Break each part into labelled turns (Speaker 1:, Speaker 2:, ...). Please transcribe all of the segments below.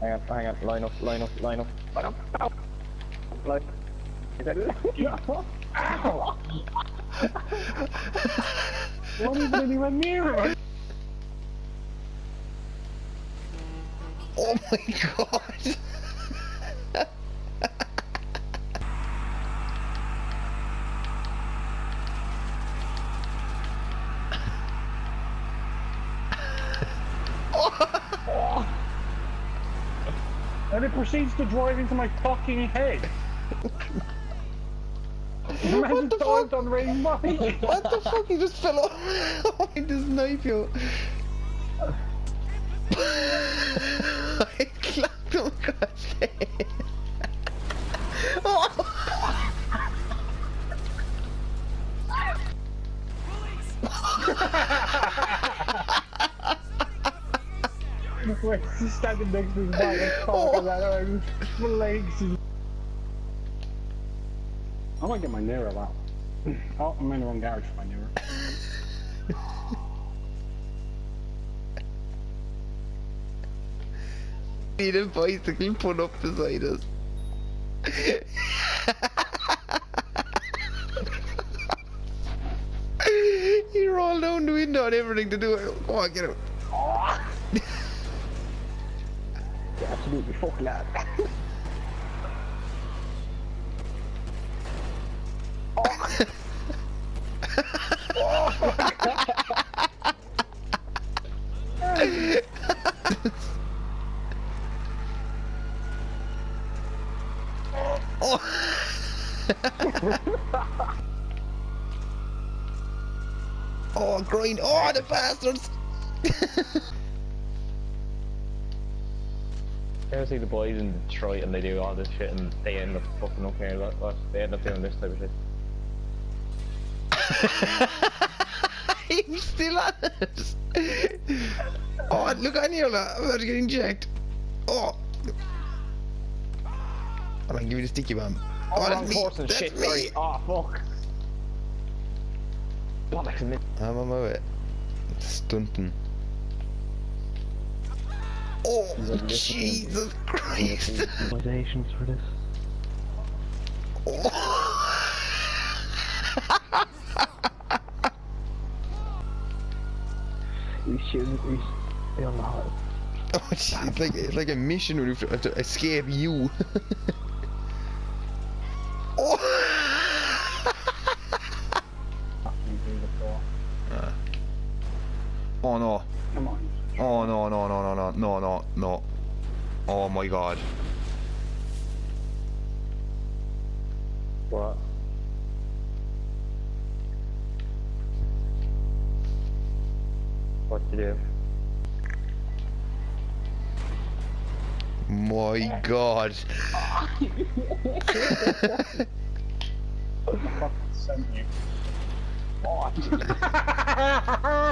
Speaker 1: hang on, hang on, line up, line up, line up, line up, ow. Line. Is that Ow! What is anyone near it?
Speaker 2: Oh my god!
Speaker 3: And it proceeds to drive into my fucking head. Imagine
Speaker 2: the fuck?
Speaker 3: on.
Speaker 2: What the fuck? He just fell off. He just knife you.
Speaker 3: Wait, he's standing next to his bike and talking about it. My legs. is- I might get my Nero out. Oh, I'm in the wrong garage for my Nero.
Speaker 2: Need a bicycle put up beside us. he rolled down the window and everything to do it. Come on, get him.
Speaker 1: Absolutely, fuck lad.
Speaker 2: Oh, grind. Oh, the bastards.
Speaker 1: I see the boys in Detroit and they do all this shit and they end up fucking up here. What, what? They end up doing this type of shit.
Speaker 2: He's still on it. Oh, look here, lad. I'm about to get injected. Oh. I'm gonna give you the sticky bomb. Oh,
Speaker 1: wrong
Speaker 2: that's me. That's
Speaker 1: shit,
Speaker 2: me.
Speaker 1: sorry. Oh, fuck. Bollocks
Speaker 2: I'm on my way. Stunting. Oh, Jesus Christ.
Speaker 1: Organizations for this. Oh. We should be on the hot.
Speaker 2: Oh, it's like it's like a mission where you have to escape you. oh.
Speaker 3: Fucking through the floor. Ah.
Speaker 2: oh no.
Speaker 3: Come on.
Speaker 2: Oh no no no no no no no no. Oh my god.
Speaker 1: What? What to do?
Speaker 2: My god.
Speaker 3: sent you.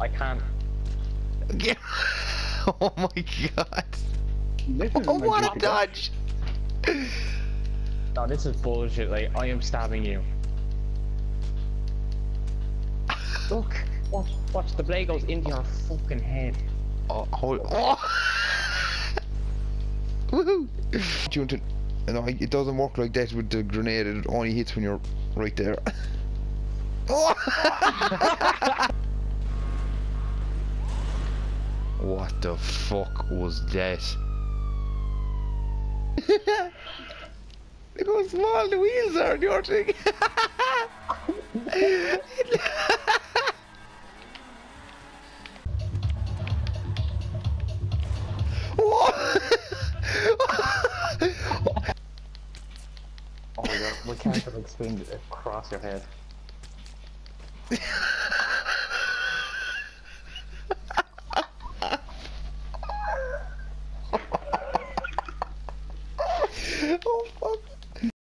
Speaker 1: I can't.
Speaker 2: Yeah. Oh my god. Oh, what a dodge.
Speaker 1: No, this is bullshit. Like, I am stabbing you. Look, watch, watch. The blade goes into your fucking head.
Speaker 2: Oh, hold. Oh. Woohoo! Do you want to? No, it doesn't work like that with the grenade. It only hits when you're right there. Oh! The fuck was that? Look how small the wheels are, the your thing.
Speaker 1: Oh my god, we can't chance it spinning across your head.